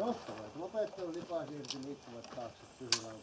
Jos olet lopettanut lipasi irti, niin taakse tyhjän